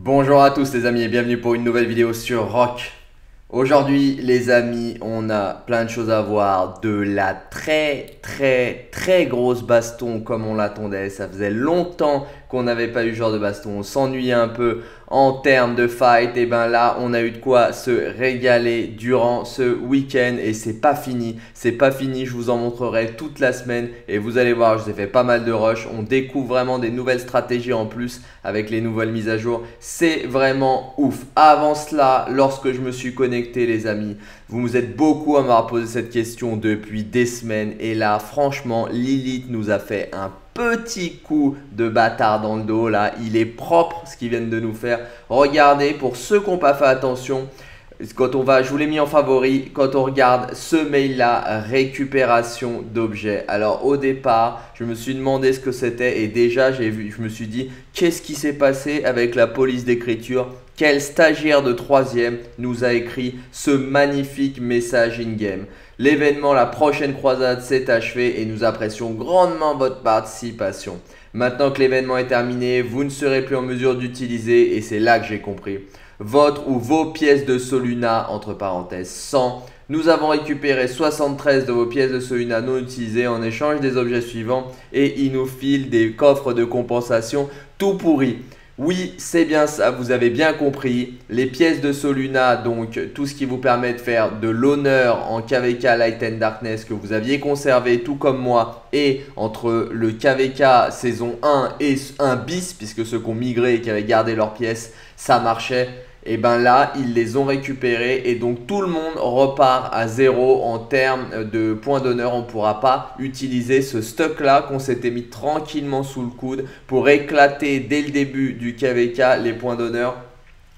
Bonjour à tous les amis et bienvenue pour une nouvelle vidéo sur Rock. Aujourd'hui les amis, on a plein de choses à voir, de la très très très grosse baston comme on l'attendait. Ça faisait longtemps qu'on n'avait pas eu genre de baston, on s'ennuyait un peu en termes de fight. Et ben là, on a eu de quoi se régaler durant ce week-end et c'est pas fini. C'est pas fini, je vous en montrerai toute la semaine et vous allez voir, je vous ai fait pas mal de rush. On découvre vraiment des nouvelles stratégies en plus avec les nouvelles mises à jour. C'est vraiment ouf. Avant cela, lorsque je me suis connecté, les amis, vous vous êtes beaucoup à m'avoir posé cette question depuis des semaines et là, franchement, Lilith nous a fait un petit coup de bâtard dans le dos là. Il est propre ce qu'ils viennent de nous faire. Regardez, pour ceux qui n'ont pas fait attention, quand on va, je vous l'ai mis en favori, quand on regarde ce mail là, récupération d'objets. Alors au départ, je me suis demandé ce que c'était et déjà je me suis dit qu'est-ce qui s'est passé avec la police d'écriture Quel stagiaire de troisième nous a écrit ce magnifique message in-game L'événement La prochaine croisade s'est achevé et nous apprécions grandement votre participation. Maintenant que l'événement est terminé, vous ne serez plus en mesure d'utiliser, et c'est là que j'ai compris, votre ou vos pièces de Soluna, entre parenthèses 100. Nous avons récupéré 73 de vos pièces de Soluna non utilisées en échange des objets suivants et il nous file des coffres de compensation tout pourris. Oui, c'est bien ça, vous avez bien compris. Les pièces de Soluna, donc tout ce qui vous permet de faire de l'honneur en KVK Light and Darkness que vous aviez conservé tout comme moi et entre le KVK saison 1 et 1 bis, puisque ceux qui ont migré et qui avaient gardé leurs pièces, ça marchait et ben là, ils les ont récupérés et donc tout le monde repart à zéro en termes de points d'honneur. On ne pourra pas utiliser ce stock là qu'on s'était mis tranquillement sous le coude pour éclater dès le début du KVK les points d'honneur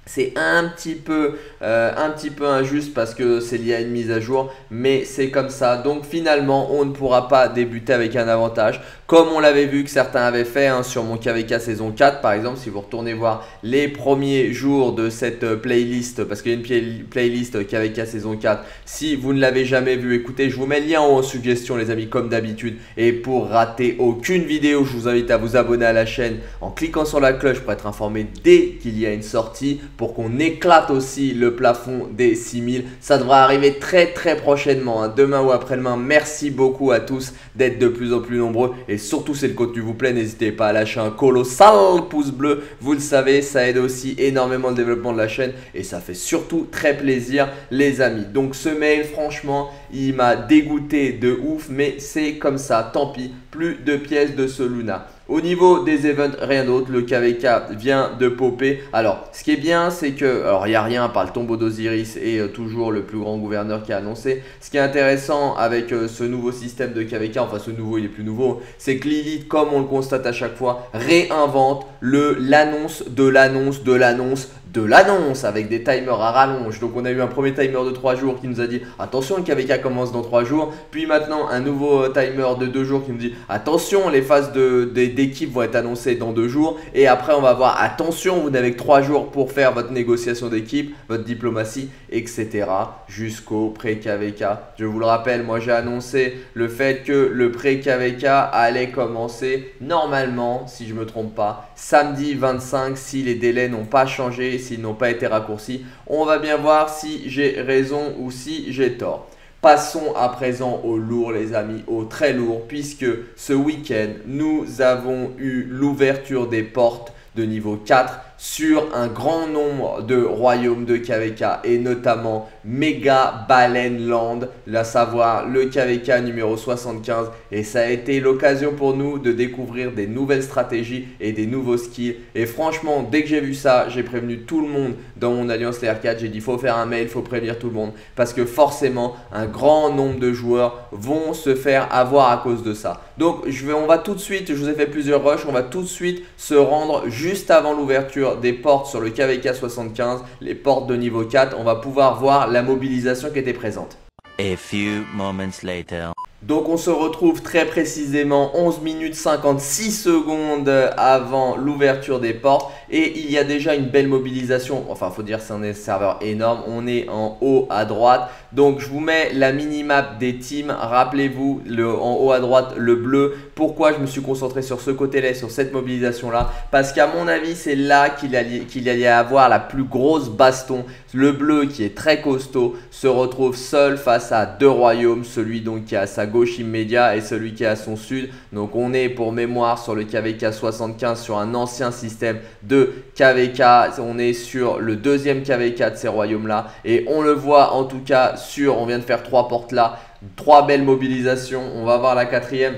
c'est un petit peu euh, un petit peu injuste parce que c'est lié à une mise à jour, mais c'est comme ça. Donc finalement, on ne pourra pas débuter avec un avantage, comme on l'avait vu que certains avaient fait hein, sur mon KVK saison 4 par exemple. Si vous retournez voir les premiers jours de cette euh, playlist, parce qu'il y a une playlist KVK saison 4. Si vous ne l'avez jamais vu, écoutez, je vous mets le lien en suggestion les amis, comme d'habitude. Et pour rater aucune vidéo, je vous invite à vous abonner à la chaîne en cliquant sur la cloche pour être informé dès qu'il y a une sortie pour qu'on éclate aussi le plafond des 6000. Ça devra arriver très très prochainement, hein. demain ou après-demain. Merci beaucoup à tous d'être de plus en plus nombreux. Et surtout, si le contenu vous plaît, n'hésitez pas à lâcher un colossal pouce bleu. Vous le savez, ça aide aussi énormément le développement de la chaîne. Et ça fait surtout très plaisir, les amis. Donc ce mail, franchement, il m'a dégoûté de ouf. Mais c'est comme ça, tant pis. Plus de pièces de ce Luna. Au niveau des events, rien d'autre. Le KVK vient de popper. Alors, ce qui est bien, c'est que. Alors, il n'y a rien par le tombeau d'Osiris et euh, toujours le plus grand gouverneur qui a annoncé. Ce qui est intéressant avec euh, ce nouveau système de KVK, enfin, ce nouveau, il est plus nouveau, c'est que Lilith, comme on le constate à chaque fois, réinvente l'annonce de l'annonce de l'annonce de l'annonce avec des timers à rallonge. Donc on a eu un premier timer de 3 jours qui nous a dit attention le KVK commence dans 3 jours. Puis maintenant un nouveau timer de 2 jours qui nous dit attention les phases d'équipe vont être annoncées dans 2 jours. Et après on va voir attention vous n'avez que 3 jours pour faire votre négociation d'équipe, votre diplomatie, etc. Jusqu'au pré-KVK. Je vous le rappelle, moi j'ai annoncé le fait que le pré-KVK allait commencer normalement, si je ne me trompe pas, samedi 25 si les délais n'ont pas changé s'ils n'ont pas été raccourcis. On va bien voir si j'ai raison ou si j'ai tort. Passons à présent au lourd les amis, au très lourd, puisque ce week-end, nous avons eu l'ouverture des portes de niveau 4 sur un grand nombre de royaumes de KVK et notamment Mega Baleine Land, à savoir le KVK numéro 75 et ça a été l'occasion pour nous de découvrir des nouvelles stratégies et des nouveaux skills. Et franchement dès que j'ai vu ça j'ai prévenu tout le monde dans mon alliance TR4 j'ai dit faut faire un mail, faut prévenir tout le monde. Parce que forcément un grand nombre de joueurs vont se faire avoir à cause de ça. Donc on va tout de suite, je vous ai fait plusieurs rushs, on va tout de suite se rendre juste avant l'ouverture des portes sur le KVK 75, les portes de niveau 4, on va pouvoir voir la mobilisation qui était présente. A few moments later. Donc on se retrouve très précisément 11 minutes 56 secondes avant l'ouverture des portes et il y a déjà une belle mobilisation, enfin faut dire c'est un serveur énorme, on est en haut à droite. Donc je vous mets la minimap des teams, rappelez-vous en haut à droite le bleu. Pourquoi je me suis concentré sur ce côté-là, sur cette mobilisation-là? Parce qu'à mon avis c'est là qu'il allait, avoir la plus grosse baston. Le bleu qui est très costaud se retrouve seul face à deux royaumes, celui donc qui a sa gauche immédiat et celui qui est à son sud. Donc on est pour mémoire sur le KVK 75 sur un ancien système de KVK. On est sur le deuxième KVK de ces royaumes-là. Et on le voit en tout cas sur, on vient de faire trois portes là, trois belles mobilisations. On va voir la quatrième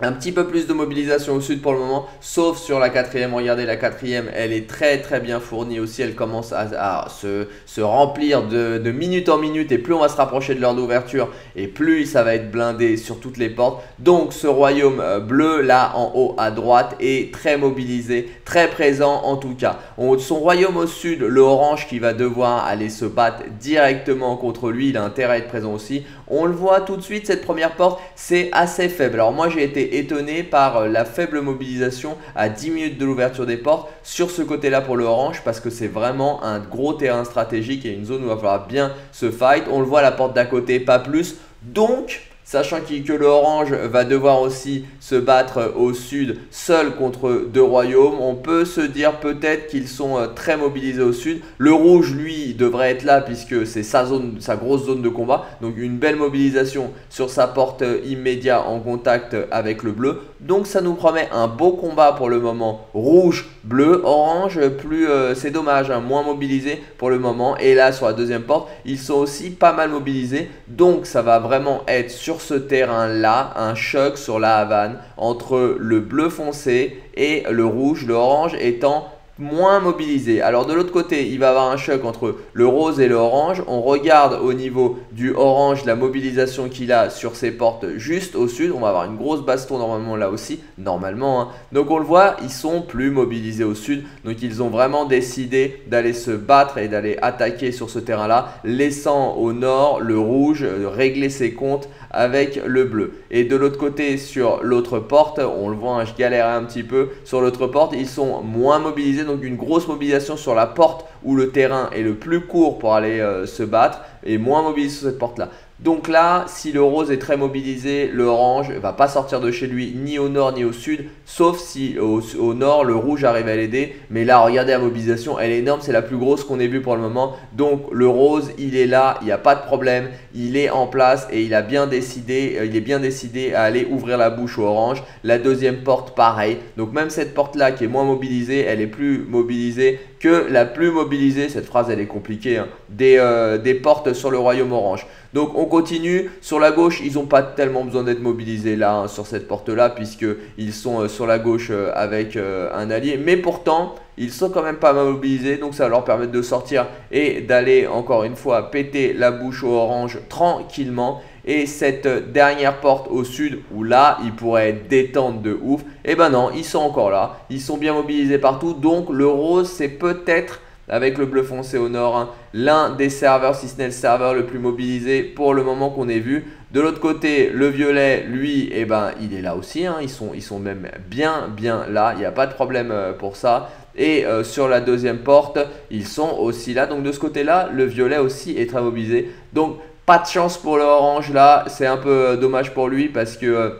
un petit peu plus de mobilisation au sud pour le moment, sauf sur la quatrième. Regardez, la quatrième, elle est très très bien fournie aussi. Elle commence à, se, remplir de, minute en minute. Et plus on va se rapprocher de l'heure d'ouverture, et plus ça va être blindé sur toutes les portes. Donc ce royaume euh, bleu, là en haut à droite, est très mobilisé, très présent en tout cas. son royaume au sud, le orange qui va devoir aller se battre directement contre lui, il a intérêt à être présent aussi. On le voit tout de suite, cette première porte, c'est assez faible. Alors moi j'ai été étonné par euh, la faible mobilisation à 10 minutes de l'ouverture des portes sur ce côté-là pour le orange parce que c'est vraiment un gros terrain stratégique et une zone où il va falloir bien se fight. On le voit la porte d'à côté, pas plus. Donc, Sachant que l'orange va devoir aussi se battre au sud seul contre deux royaumes, on peut se dire peut-être qu'ils sont euh, très mobilisés au sud. Le rouge, lui, devrait être là puisque c'est sa sa grosse zone de combat. Donc une belle mobilisation sur sa porte euh, immédiate en contact avec le bleu. Donc ça nous promet un beau combat pour le moment. Rouge, bleu, orange, plus euh, c'est dommage, hein, moins mobilisé pour le moment. Et là sur la deuxième porte, ils sont aussi pas mal mobilisés. Donc ça va vraiment être sur ce terrain-là un choc sur la Havane entre le bleu foncé et le rouge, le orange étant moins mobilisé. Alors de l'autre côté, il va avoir un choc entre le rose et le orange. On regarde au niveau du orange la mobilisation qu'il a sur ses portes juste au sud. On va avoir une grosse baston normalement là aussi, normalement. Hein. Donc on le voit, ils sont plus mobilisés au sud. Donc ils ont vraiment décidé d'aller se battre et d'aller attaquer sur ce terrain-là, laissant au nord le rouge régler ses comptes avec le bleu. Et de l'autre côté, sur l'autre porte, on le voit, hein, je galère un petit peu, sur l'autre porte, ils sont moins mobilisés donc une grosse mobilisation sur la porte où le terrain est le plus court pour aller euh, se battre et moins mobilisé sur cette porte là. Donc là, si le rose est très mobilisé, le orange ne va pas sortir de chez lui ni au nord ni au sud, sauf si au, nord le rouge arrive à l'aider. Mais là, regardez la mobilisation, elle est énorme, c'est la plus grosse qu'on ait vue pour le moment. Donc le rose, il est là, il n'y a pas de problème, il est en place et il a bien décidé, euh, il est bien décidé à aller ouvrir la bouche au orange. La deuxième porte, pareil. Donc même cette porte là qui est moins mobilisée, elle est plus mobilisée que la plus mobilisée. Cette phrase, elle est compliquée. Hein, des, euh, des portes sur le royaume orange. Donc on continue. Sur la gauche, ils n'ont pas tellement besoin d'être mobilisés là, hein, sur cette porte-là, puisqu'ils sont euh, sur la gauche euh, avec un allié. Mais pourtant, ils sont quand même pas mobilisés. Donc ça va leur permettre de sortir et d'aller encore une fois péter la bouche au orange tranquillement. Et cette dernière porte au sud, où là, ils pourraient être détente de ouf, et eh ben non, ils sont encore là. Ils sont bien mobilisés partout. Donc le rose, c'est peut-être avec le bleu foncé au nord, hein. l'un des serveurs, si ce n'est le serveur le plus mobilisé pour le moment qu'on ait vu. De l'autre côté, le violet, lui, eh ben, il est là aussi. Hein. Ils, sont, ils sont même bien, bien là. Il n'y a pas de problème euh, pour ça. Et euh, sur la deuxième porte, ils sont aussi là. Donc de ce côté-là, le violet aussi est très mobilisé. Donc pas de chance pour l'orange là. C'est un peu euh, dommage pour lui parce que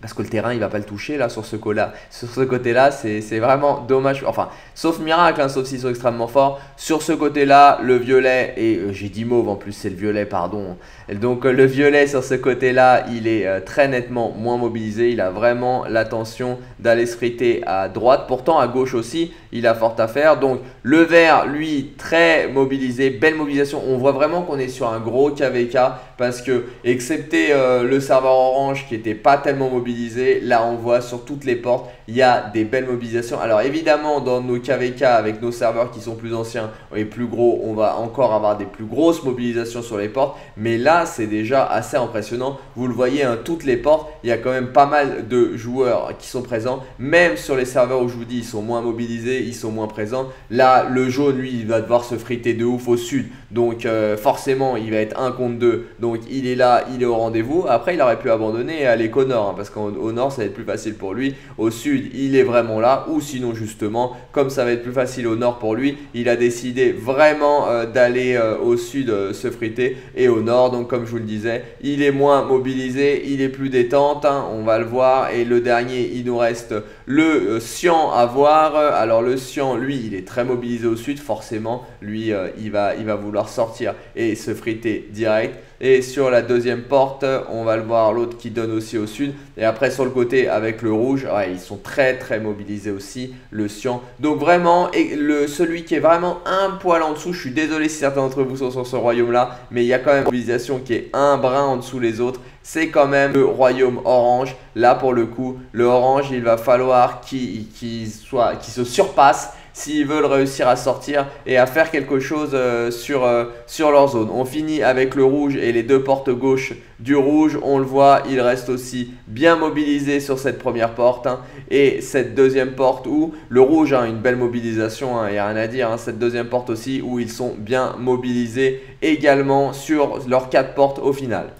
parce que le terrain il va pas le toucher là sur ce côté-là. Sur ce côté-là, c'est vraiment dommage. Enfin, sauf miracle, hein, sauf s'ils sont extrêmement forts. Sur ce côté-là, le violet, et euh, j'ai dit mauve en plus, c'est le violet, pardon. donc euh, le violet sur ce côté-là, il est euh, très nettement moins mobilisé. Il a vraiment l'intention d'aller se friter à droite. Pourtant, à gauche aussi, il a fort à faire. Donc le vert, lui, très mobilisé, belle mobilisation. On voit vraiment qu'on est sur un gros KVK parce que, excepté le serveur orange qui était pas tellement mobilisé, là on voit sur toutes les portes, il y a des belles mobilisations. Alors évidemment, dans nos KVK, avec nos serveurs qui sont plus anciens et plus gros, on va encore avoir des plus grosses mobilisations sur les portes. Mais là, c'est déjà assez impressionnant. Vous le voyez, hein, toutes les portes, il y a quand même pas mal de joueurs qui sont présents. Même sur les serveurs où je vous dis, ils sont moins mobilisés, ils sont moins présents. Là, le jaune, lui, il va devoir se friter de ouf au sud. Donc euh, forcément, il va être 1 contre 2. Donc il est là, il est au rendez-vous. Après, il aurait pu abandonner et aller qu'au nord. Hein, parce qu'au nord, ça va être plus facile pour lui. Au sud, il est vraiment là. Ou sinon, justement, comme ça va être plus facile au nord pour lui, il a décidé vraiment euh, d'aller euh, au sud se friter. Et au nord, donc comme je vous le disais, il est moins mobilisé, il est plus détente. Hein, on va le voir. Et le dernier, il nous reste le Sian à voir. Alors le Sian, lui, il est très mobilisé au sud. Forcément, lui, il, va, il va vouloir sortir et se friter direct. Et sur la deuxième porte, on va le voir l'autre qui donne aussi au sud. Et après sur le côté avec le rouge, ils sont très très mobilisés aussi, le cyan. Donc vraiment, le, celui qui est vraiment un poil en dessous, je suis désolé si certains d'entre vous sont sur ce royaume-là, mais il y a quand même une mobilisation qui est un brin en dessous les autres. C'est quand même le royaume orange. Là pour le coup, le orange, il va falloir qu'il se surpasse s'ils veulent réussir à sortir et à faire quelque chose euh, sur, euh, sur leur zone. On finit avec le rouge et les deux portes gauche du rouge. On le voit, il reste aussi bien mobilisé sur cette première porte. Hein. et cette deuxième porte où le rouge a une belle mobilisation, il hein, n'y a rien à dire. Hein. cette deuxième porte aussi où ils sont bien mobilisés également sur leurs quatre portes au final.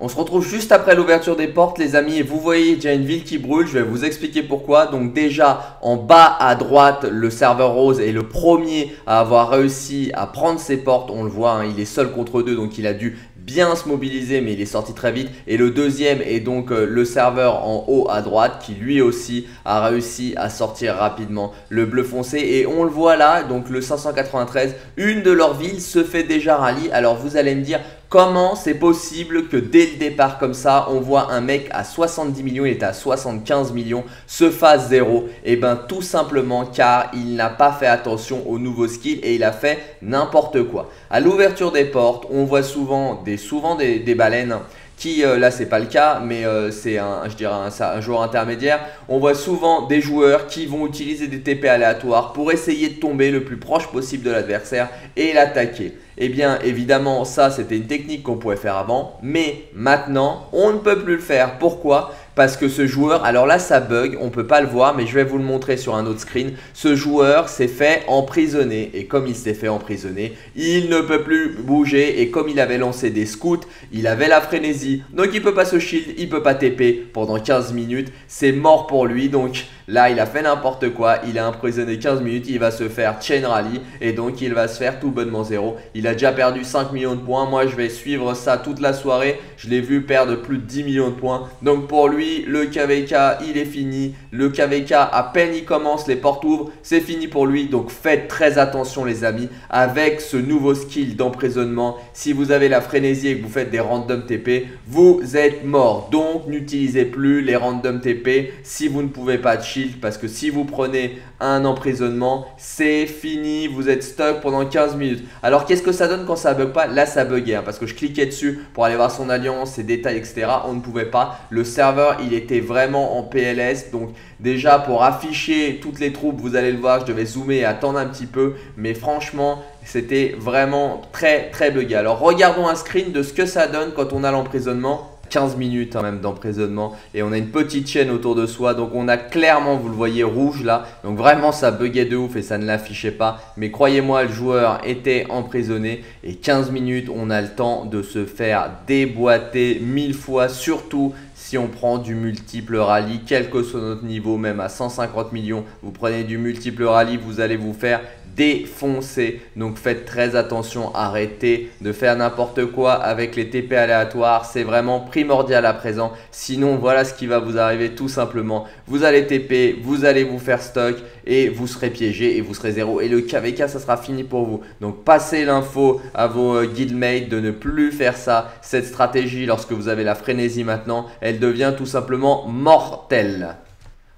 On se retrouve juste après l'ouverture des portes les amis et vous voyez a une ville qui brûle, je vais vous expliquer pourquoi. Donc déjà en bas à droite le serveur rose est le premier à avoir réussi à prendre ses portes, on le voit, hein, il est seul contre deux donc il a dû bien se mobiliser mais il est sorti très vite. Et le deuxième est donc euh, le serveur en haut à droite qui lui aussi a réussi à sortir rapidement le bleu foncé. Et on le voit là donc le 593 une de leurs villes se fait déjà rallye alors vous allez me dire Comment c'est possible que dès le départ comme ça, on voit un mec à 70 millions, il est à 75 millions, se fasse zéro? Eh bien tout simplement car il n'a pas fait attention aux nouveaux skills et il a fait n'importe quoi. À l'ouverture des portes, on voit souvent des, baleines qui euh, là c'est pas le cas mais euh, c'est un un, joueur intermédiaire. On voit souvent des joueurs qui vont utiliser des TP aléatoires pour essayer de tomber le plus proche possible de l'adversaire et l'attaquer eh bien, évidemment, ça, c'était une technique qu'on pouvait faire avant. Mais maintenant, on ne peut plus le faire. Pourquoi? Parce que ce joueur, alors là ça bug, on ne peut pas le voir mais je vais vous le montrer sur un autre screen. Ce joueur s'est fait emprisonner et comme il s'est fait emprisonner, il ne peut plus bouger et comme il avait lancé des scouts, il avait la frénésie. Donc il peut pas se shield, il peut pas TP pendant 15 minutes, c'est mort pour lui donc là il a fait n'importe quoi, il a emprisonné 15 minutes, il va se faire chain rally et donc il va se faire tout bonnement zéro. Il a déjà perdu 5 millions de points, moi je vais suivre ça toute la soirée, je l'ai vu perdre plus de 10 millions de points. Donc pour lui le KVK, il est fini. Le KVK, à peine il commence, les portes ouvrent, c'est fini pour lui. Donc faites très attention les amis avec ce nouveau skill d'emprisonnement. Si vous avez la frénésie et que vous faites des random TP, vous êtes mort. Donc n'utilisez plus les random TP si vous ne pouvez pas de parce que si vous prenez un emprisonnement, c'est fini. Vous êtes stuck pendant 15 minutes. Alors qu'est-ce que ça donne quand ça bug pas? Là ça buguait hein, parce que je cliquais dessus pour aller voir son alliance, ses détails, etc. On ne pouvait pas. Le serveur il était vraiment en PLS. Donc déjà pour afficher toutes les troupes, vous allez le voir, je devais zoomer et attendre un petit peu. Mais franchement, c'était vraiment très très bugué. Alors regardons un screen de ce que ça donne quand on a l'emprisonnement. 15 minutes hein, même d'emprisonnement. Et on a une petite chaîne autour de soi. Donc on a clairement vous le voyez rouge là. Donc vraiment ça buguait de ouf et ça ne l'affichait pas. Mais croyez-moi le joueur était emprisonné. Et 15 minutes on a le temps de se faire déboîter mille fois. Surtout si on prend du multiple rallye, quel que soit notre niveau, même à 150 millions, vous prenez du multiple rallye, vous allez vous faire défoncer. Donc faites très attention, arrêtez de faire n'importe quoi avec les TP aléatoires. C'est vraiment primordial à présent. Sinon, voilà ce qui va vous arriver tout simplement. Vous allez TP, vous allez vous faire stock et vous serez piégé et vous serez zéro. Et le KVK, ça sera fini pour vous. Donc passez l'info à vos euh, guildmates de ne plus faire ça. Cette stratégie, lorsque vous avez la frénésie maintenant, elle devient tout simplement mortelle.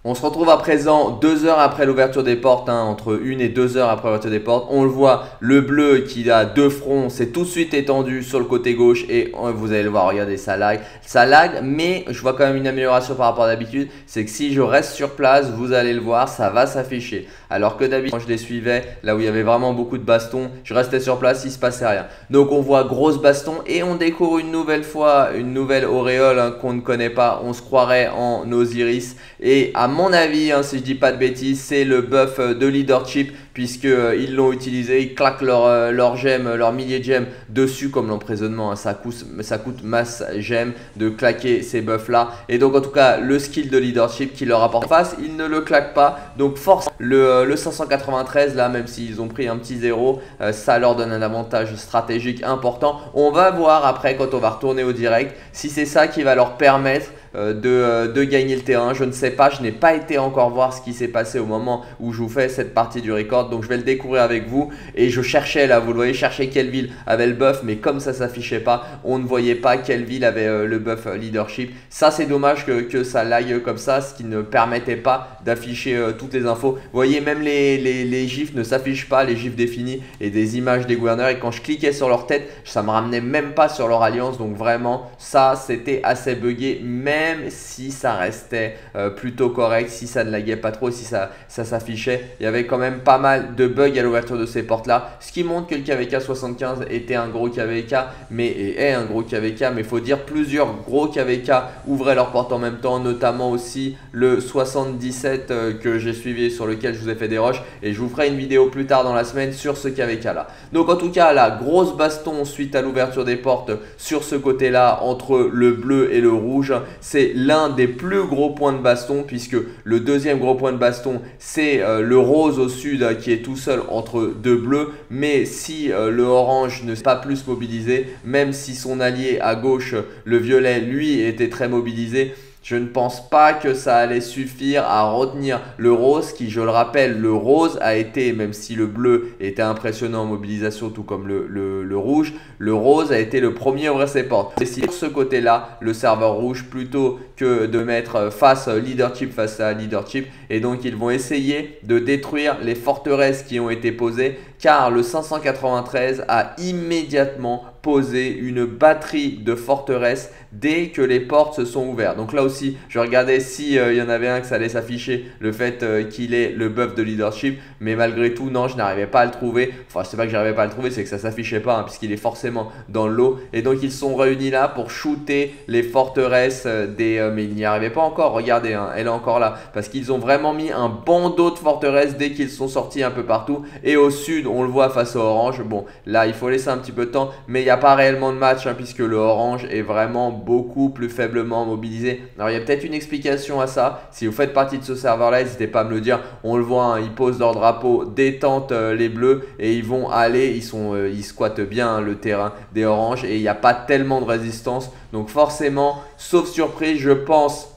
On se retrouve à présent deux heures après l'ouverture des portes, hein, entre une et deux heures après l'ouverture des portes. On le voit, le bleu qui a deux fronts, c'est tout de suite étendu sur le côté gauche et euh, vous allez le voir, regardez, ça lag. Ça lag, mais je vois quand même une amélioration par rapport à d'habitude. C'est que si je reste sur place, vous allez le voir, ça va s'afficher. Alors que d'habitude, quand je les suivais, là où il y avait vraiment beaucoup de bastons, je restais sur place, il se passait rien. Donc on voit grosse baston et on découvre une nouvelle fois une nouvelle auréole hein, qu'on ne connaît pas. On se croirait en Osiris et à mon avis, hein, si je dis pas de bêtises, c'est le buff euh, de leadership puisqu'ils euh, l'ont utilisé, ils claquent leur, euh, leur gemme, leur millier de gemmes dessus comme l'emprisonnement, hein. ça, coûte, ça coûte masse gemmes de claquer ces buffs là. Et donc en tout cas, le skill de leadership qui leur apporte face, ils ne le claquent pas. Donc force le, le 593 là, même s'ils ont pris un petit zéro, ça leur donne un avantage stratégique important. On va voir après quand on va retourner au direct si c'est ça qui va leur permettre euh, euh, de, gagner le terrain. Je ne sais pas, je n'ai pas été encore voir ce qui s'est passé au moment où je vous fais cette partie du record. Donc je vais le découvrir avec vous. Et je cherchais là, vous le voyez, chercher quelle ville avait le buff. Mais comme ça s'affichait pas, on ne voyait pas quelle ville avait euh, le buff leadership. Ça c'est dommage que, ça lag comme ça, ce qui ne permettait pas d'afficher toutes les infos. Vous voyez, même les, les, gifs ne s'affichent pas, les gifs définis et des images des gouverneurs. Et quand je cliquais sur leur tête, ça me ramenait même pas sur leur alliance. Donc vraiment, ça c'était assez buggé. Mais même si ça restait euh, plutôt correct, si ça ne laguait pas trop, si ça, ça s'affichait, il y avait quand même pas mal de bugs à l'ouverture de ces portes-là. Ce qui montre que le KVK 75 était un gros KVK, mais est un gros KVK, mais faut dire plusieurs gros KVK ouvraient leurs portes en même temps, notamment aussi le 77 euh, que j'ai suivi sur lequel je vous ai fait des rushs et je vous ferai une vidéo plus tard dans la semaine sur ce KVK là. Donc en tout cas, la grosse baston suite à l'ouverture des portes sur ce côté-là entre le bleu et le rouge c'est l'un des plus gros points de baston puisque le deuxième gros point de baston c'est euh, le rose au sud euh, qui est tout seul entre deux bleus. Mais si euh, le orange ne s'est pas plus mobilisé même si son allié à gauche le violet lui était très mobilisé je ne pense pas que ça allait suffire à retenir le rose qui, je le rappelle, le rose a été, même si le bleu était impressionnant en mobilisation tout comme le, rouge, le rose a été le premier à ouvrir ses portes. C'est sur ce côté-là, le serveur rouge, plutôt que de mettre face leadership face à leadership, et donc ils vont essayer de détruire les forteresses qui ont été posées, car le 593 a immédiatement poser une batterie de forteresses dès que les portes se sont ouvertes. Donc là aussi, je regardais si euh, il y en avait un que ça allait s'afficher le fait euh, qu'il ait le buff de leadership, mais malgré tout, non, je n'arrivais pas à le trouver. Enfin, sais pas que j'arrivais pas à le trouver, c'est que ça s'affichait pas hein, puisqu'il est forcément dans l'eau. Et donc ils sont réunis là pour shooter les forteresses euh, des. mais ils n'y arrivaient pas encore. Regardez, hein, elle est encore là parce qu'ils ont vraiment mis un bandeau de forteresses dès qu'ils sont sortis un peu partout. Et au sud, on le voit face au orange. Bon, là, il faut laisser un petit peu de temps, mais il a pas réellement de match hein, puisque le orange est vraiment beaucoup plus faiblement mobilisé. Alors il y a peut-être une explication à ça. Si vous faites partie de ce serveur-là, n'hésitez pas à me le dire. On le voit, hein, ils posent leur drapeau, détente euh, les bleus et ils vont aller, ils, sont, euh, ils squattent bien hein, le terrain des oranges et il n'y a pas tellement de résistance. Donc forcément, sauf surprise, je pense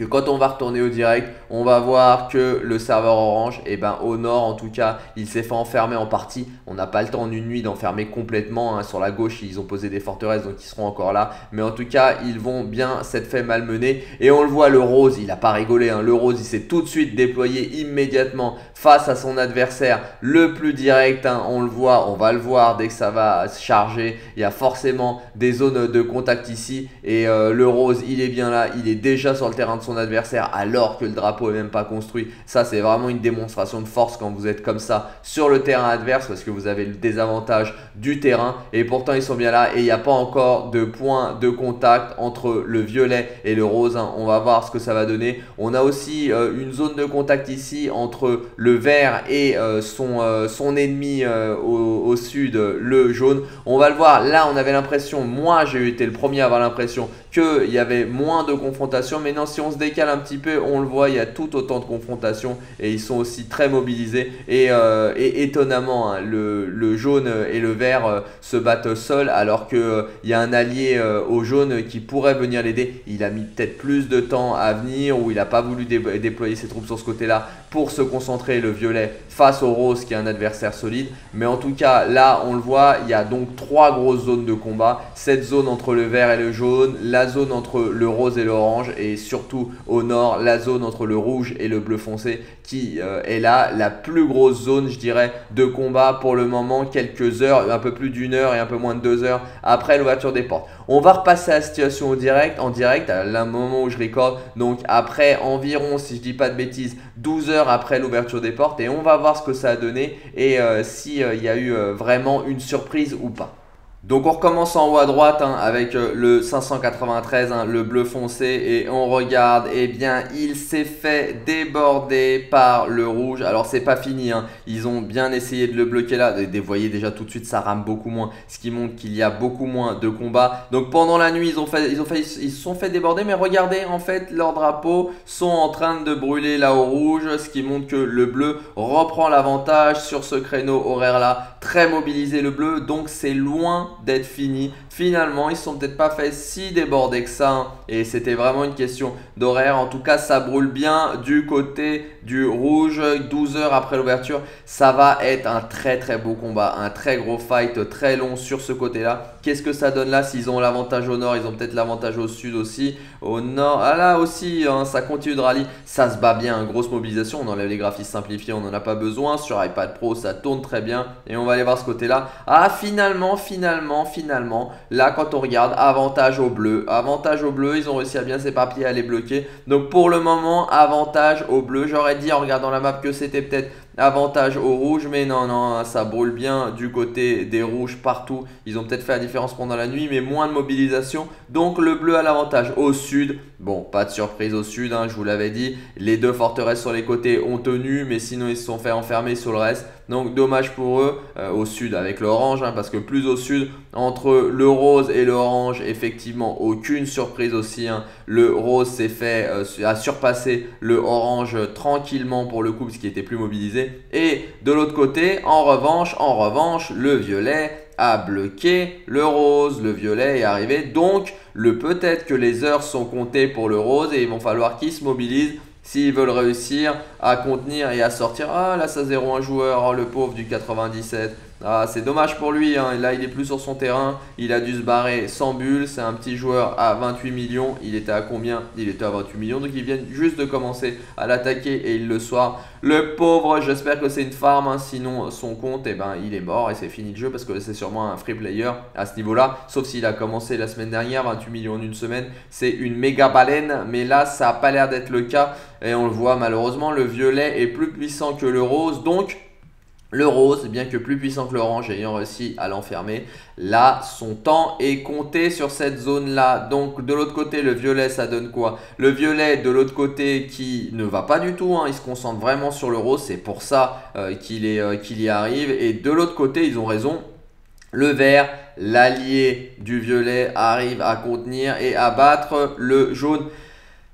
que quand on va retourner au direct, on va voir que le serveur orange, et eh ben au nord en tout cas, il s'est fait enfermer en partie. On n'a pas le temps en une nuit d'enfermer complètement. Hein. Sur la gauche, ils ont posé des forteresses, donc ils seront encore là. Mais en tout cas, ils vont bien s'être fait malmener. Et on le voit, le rose, il n'a pas rigolé. Hein. Le rose, il s'est tout de suite déployé immédiatement face à son adversaire le plus direct. Hein. On le voit, on va le voir dès que ça va se charger. Il y a forcément des zones de contact ici. Et euh, le rose, il est bien là. Il est déjà sur le terrain de son adversaire alors que le drapeau est même pas construit. Ça, c'est vraiment une démonstration de force quand vous êtes comme ça sur le terrain adverse parce que vous avez le désavantage du terrain. Et pourtant, ils sont bien là et il n'y a pas encore de point de contact entre le violet et le rose. Hein. On va voir ce que ça va donner. On a aussi euh, une zone de contact ici entre le vert et euh, son, euh, son ennemi au, sud, le jaune. On va le voir. Là, on avait l'impression, moi j'ai été le premier à avoir l'impression qu'il y avait moins de confrontations. Mais non, si on se décale un petit peu, on le voit, il y a tout autant de confrontations et ils sont aussi très mobilisés. Et, euh, étonnamment, hein, le, jaune et le vert euh, se battent seuls alors qu'il euh, y a un allié au jaune qui pourrait venir l'aider. Il a mis peut-être plus de temps à venir ou il n'a pas voulu déployer ses troupes sur ce côté-là pour se concentrer le violet face au rose qui est un adversaire solide. Mais en tout cas, là, on le voit, il y a donc trois grosses zones de combat. Cette zone entre le vert et le jaune, la zone entre le rose et l'orange et surtout au nord la zone entre le rouge et le bleu foncé qui euh, est là la plus grosse zone je dirais de combat pour le moment quelques heures un peu plus d'une heure et un peu moins de deux heures après l'ouverture des portes. On va repasser à la situation au direct en direct à le moment où je recorde donc après environ si je dis pas de bêtises 12 heures après l'ouverture des portes et on va voir ce que ça a donné et euh, s'il euh, y a eu vraiment une surprise ou pas donc on recommence en haut à droite hein, avec euh, le 593, hein, le bleu foncé et on regarde, et eh bien il s'est fait déborder par le rouge. Alors c'est pas fini, hein. ils ont bien essayé de le bloquer là, vous voyez déjà tout de suite ça rame beaucoup moins, ce qui montre qu'il y a beaucoup moins de combats. Donc pendant la nuit ils ont fait, ils ont ils se sont fait déborder, mais regardez en fait leurs drapeaux sont en train de brûler là au rouge, ce qui montre que le bleu reprend l'avantage sur ce créneau horaire là, très mobilisé le bleu, donc c'est loin d'être fini. Finalement, ils sont peut-être pas fait si débordés que ça. Hein. et c'était vraiment une question d'horaire. En tout cas, ça brûle bien du côté du rouge. 12 heures après l'ouverture, ça va être un très très beau combat. Un très gros fight, très long sur ce côté-là. Qu'est-ce que ça donne là S'ils ont l'avantage au nord, ils ont peut-être l'avantage au sud aussi? Au nord, ah là aussi, hein, ça continue de rallye. Ça se bat bien, grosse mobilisation. On enlève les graphismes simplifiés, on n'en a pas besoin. Sur iPad Pro, ça tourne très bien. Et on va aller voir ce côté-là. Ah, finalement, finalement finalement, là, quand on regarde, avantage au bleu. Avantage au bleu, ils ont réussi à bien s'éparpiller, à les bloquer. Donc pour le moment, avantage au bleu. J'aurais dit en regardant la map que c'était peut-être avantage au rouge, mais non, non, ça brûle bien du côté des rouges partout. Ils ont peut-être fait la différence pendant la nuit, mais moins de mobilisation. Donc le bleu a l'avantage au sud. Bon, pas de surprise au sud, hein, je vous l'avais dit. Les deux forteresses sur les côtés ont tenu, mais sinon ils se sont fait enfermer sur le reste. Donc dommage pour eux euh, au sud avec l'orange, hein, parce que plus au sud, entre le rose et l'orange, effectivement, aucune surprise aussi. Hein. Le rose s'est fait, euh, a surpassé le orange tranquillement pour le coup, parce qu'il était plus mobilisé. Et de l'autre côté, en revanche, en revanche, le violet a bloqué le rose, le violet est arrivé. Donc, le peut-être que les heures sont comptées pour le rose et il va falloir qu'il se mobilise S'ils veulent réussir à contenir et à sortir, ah là ça 0 un joueur, oh, le pauvre du 97. Ah, c'est dommage pour lui, hein. là il est plus sur son terrain, il a dû se barrer sans bulle, c'est un petit joueur à 28 millions, il était à combien? Il était à 28 millions, donc ils viennent juste de commencer à l'attaquer et il le soir. Le pauvre, j'espère que c'est une farm, hein. sinon son compte, eh ben, il est mort et c'est fini le jeu parce que c'est sûrement un free player à ce niveau-là, sauf s'il a commencé la semaine dernière, 28 millions en une semaine, c'est une méga baleine, mais là ça n'a pas l'air d'être le cas. Et on le voit malheureusement, le violet est plus puissant que le rose, donc le rose, bien que plus puissant que l'orange, ayant réussi à l'enfermer, là, son temps est compté sur cette zone-là. Donc, de l'autre côté, le violet, ça donne quoi? Le violet, de l'autre côté, qui ne va pas du tout, hein, il se concentre vraiment sur le rose, c'est pour ça euh, euh, qu'il y arrive. Et de l'autre côté, ils ont raison, le vert, l'allié du violet, arrive à contenir et à battre le jaune.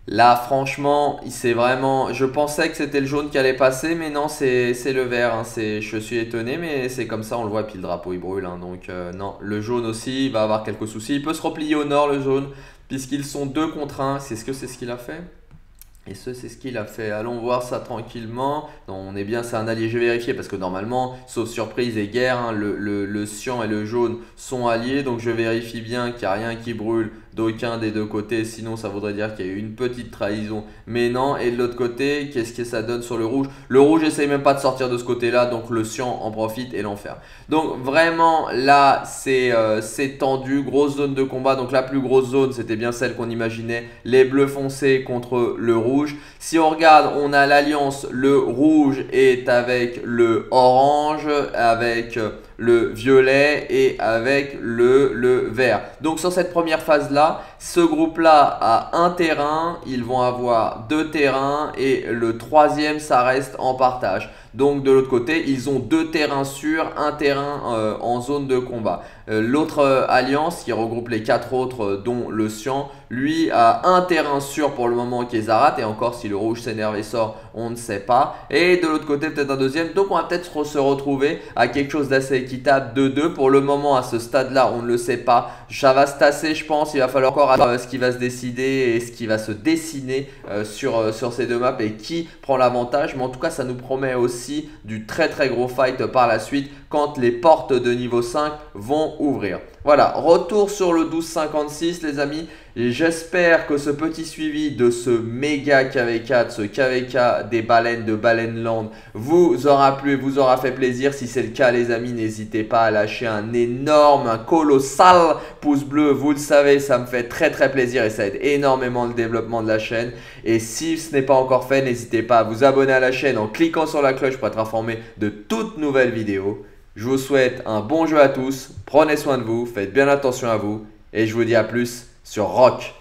Là, franchement, c'est vraiment. Je pensais que c'était le jaune qui allait passer, mais non, c'est le vert. Hein. Je suis étonné, mais c'est comme ça, on le voit, puis le drapeau il brûle. Hein. Donc, euh, non, le jaune aussi il va avoir quelques soucis. Il peut se replier au nord, le jaune, puisqu'ils sont deux contre un. C'est ce que c'est ce qu'il a fait? Et ce, c'est ce qu'il a fait. Allons voir ça tranquillement. Non, on est bien, c'est un allié. Je vais vérifier parce que normalement, sauf surprise et guerre, hein, le, le, et le jaune sont alliés. Donc je vérifie bien qu'il n'y a rien qui brûle d'aucun des deux côtés, sinon ça voudrait dire qu'il y a eu une petite trahison. Mais non, et de l'autre côté, qu'est-ce que ça donne sur le rouge? Le rouge essaye même pas de sortir de ce côté-là, donc le cyan en profite et l'enfer. Donc vraiment, là, euh, c'est tendu, grosse zone de combat. Donc la plus grosse zone, c'était bien celle qu'on imaginait, les bleus foncés contre le rouge. Si on regarde, on a l'alliance, le rouge est avec le orange, avec le violet et avec le, vert. Donc sur cette première phase-là, ce groupe-là a un terrain, ils vont avoir deux terrains et le troisième, ça reste en partage. Donc de l'autre côté, ils ont deux terrains sûrs, un terrain euh, en zone de combat. Euh, l'autre euh, alliance qui regroupe les quatre autres, dont le Cyan, lui a un terrain sûr pour le moment qui est Zarat. Et encore, si le rouge s'énerve et sort, on ne sait pas. Et de l'autre côté, peut-être un deuxième. Donc on va peut-être se retrouver à quelque chose d'assez équitable de 2 Pour le moment, à ce stade-là, on ne le sait pas. Ça va se tasser, je pense. Il va falloir encore voir ce qui va se décider et ce qui va se dessiner sur, sur ces deux maps et qui prend l'avantage. Mais en tout cas, ça nous promet aussi du très très gros fight par la suite quand les portes de niveau 5 vont ouvrir. Voilà, retour sur le 1256 les amis. J'espère que ce petit suivi de ce méga KV4, ce KVK des baleines de Baleine Land vous aura plu, vous aura fait plaisir. Si c'est le cas les amis, n'hésitez pas à lâcher un énorme, un colossal pouce bleu. Vous le savez, ça me fait très très plaisir et ça aide énormément le développement de la chaîne. Et si ce n'est pas encore fait, n'hésitez pas à vous abonner à la chaîne en cliquant sur la cloche pour être informé de toutes nouvelles vidéos. Je vous souhaite un bon jeu à tous, prenez soin de vous, faites bien attention à vous et je vous dis à plus sur Rock.